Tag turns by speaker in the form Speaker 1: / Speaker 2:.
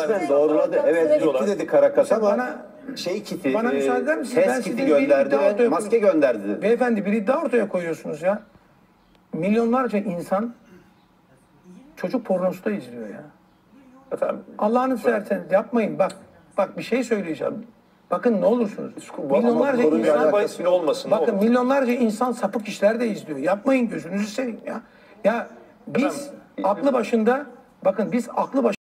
Speaker 1: Ben doğruladı. Evet gitti dedi Karakas ama
Speaker 2: Bana-
Speaker 1: şey kiti,
Speaker 2: bana
Speaker 1: e,
Speaker 2: müsaade eder misiniz? Ben
Speaker 1: test
Speaker 2: size
Speaker 1: kiti
Speaker 2: bir
Speaker 1: gönderdi
Speaker 2: iddia
Speaker 1: ve
Speaker 2: ortaya
Speaker 1: maske gönderdi.
Speaker 2: Beyefendi bir iddia ortaya koyuyorsunuz ya. Milyonlarca insan çocuk pornosu da izliyor ya.
Speaker 3: Efendim,
Speaker 2: Allah'ını severseniz yapmayın. Bak bak bir şey söyleyeceğim. Bakın ne olursunuz. Milyonlarca
Speaker 1: konuyla
Speaker 2: insan
Speaker 1: alakası
Speaker 3: bahis bile olmasın.
Speaker 2: bakın
Speaker 3: olur.
Speaker 2: milyonlarca insan sapık işler de izliyor. Yapmayın gözünüzü seveyim ya. Ya biz aklı başında bakın biz aklı baş